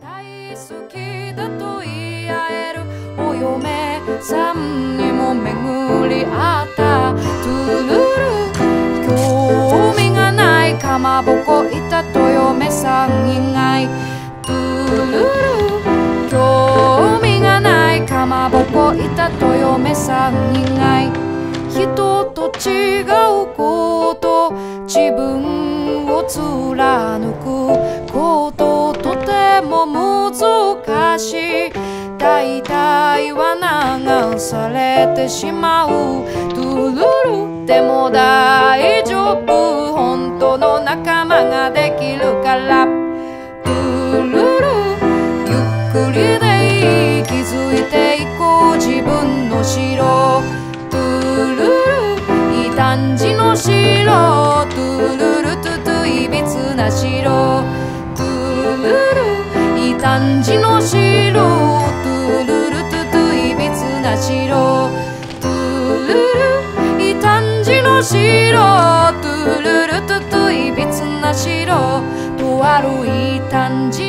大好きだと言い合える。お嫁さんにも巡り合った。トゥルル興味がないかまぼこいたと嫁さん以外。トゥルル興味がないかまぼこいたと嫁さん以外。人と違うこと。自分を貫くこと。ても難しい。大体は流されてしまう。トゥルルでも大ル異端児の城トゥルルトゥトゥいびつな城トゥルル異端児の城トゥルルトゥトゥいびつな城とある異端児